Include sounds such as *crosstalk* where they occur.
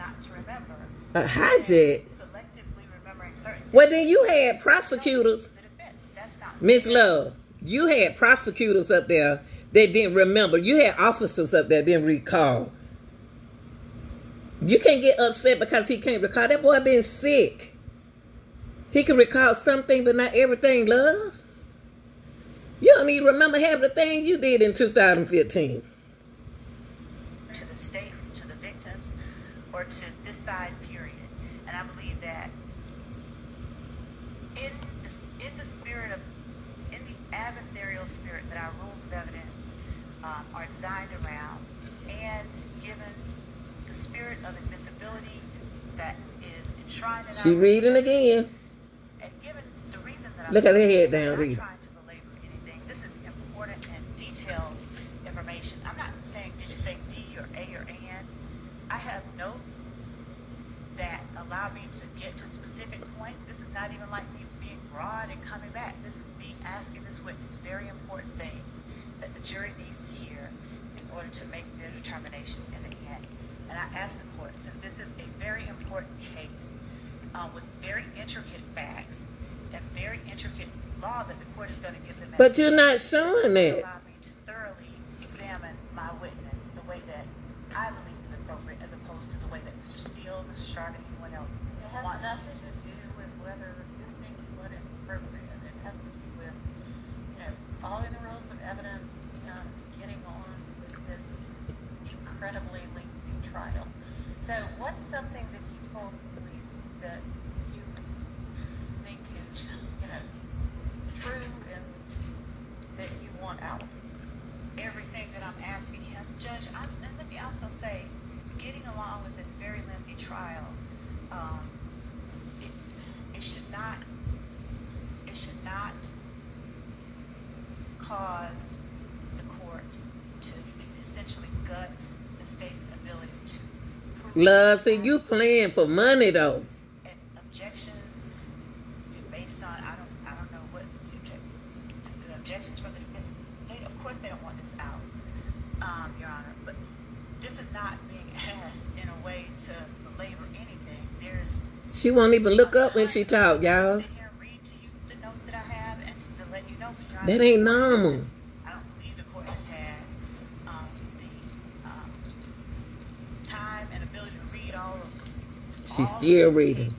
not to remember. Uh, Selectively remembering certain Well, then you had prosecutors, the defense. That's not Miss Love. You had prosecutors up there that didn't remember. You had officers up there that didn't recall. You can't get upset because he can't recall. That boy been sick. He can recall something, but not everything, love. You don't even remember half the things you did in 2015. to the state, to the victims, or to this side, period. And I believe that in the, in the spirit of, in the adversarial spirit that our rules of evidence um, are designed around, and given the spirit of admissibility that is enshrined in She our reading again. and given the reason that I'm Look at her head down, not read. trying to belabor anything. This is important and detailed information. I'm not saying did you say D or A or AN. I have notes that allow me to get to specific. This is not even like me being broad and coming back. This is me asking this witness very important things that the jury needs to hear in order to make their determinations in the end. And I ask the court, since this is a very important case um, with very intricate facts and very intricate law that the court is going to give them. But you're not showing that. Allow me to thoroughly examine my witness the way that I believe is appropriate, as opposed to the way that Mr. Steel, Mr. Sharp, and anyone else It has wants. nothing to do with whether who thinks what is appropriate. It has to do with, you know, following the rules of evidence, um, getting on with this incredibly lengthy trial. So what's something that you told the police that you think is, you know, true and that you want out? everything that I'm asking him. Judge, I'm, and let me also say, getting along with this very lengthy trial, um, it, it should not, it should not cause the court to essentially gut the state's ability to. Love, see, you playing for money, though. Objections based on I don't I don't know what the, object, the objections from the defense. They of course they don't want this out, um, Your Honor. But this is not being *laughs* asked in a way to belabor anything. There's She won't even look up when she talk, y'all. Read ain't normal. She's still reading.